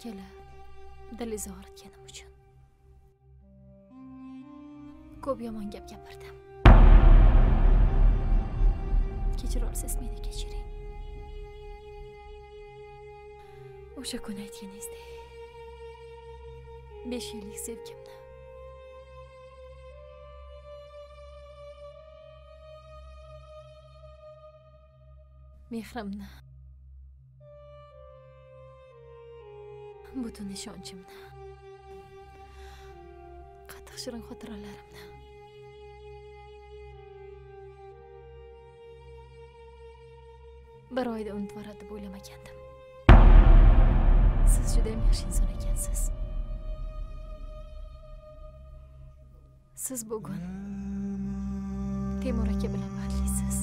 ikkala dilingizni og'ritganim uchun. Ko'p yomon gap gapirdim. Kechira olsangiz meni kechiring. O'sha kuni aytganingizdek besh yillik sevgimni mehrimni butun ishonchimni qattiq shirin xotiralarimni. Bir oyda unutib yuboradi deb o'ylamagandim siz judayam yaxshi inson ekansiz. Siz bugun temur aka bilan baxtlisiz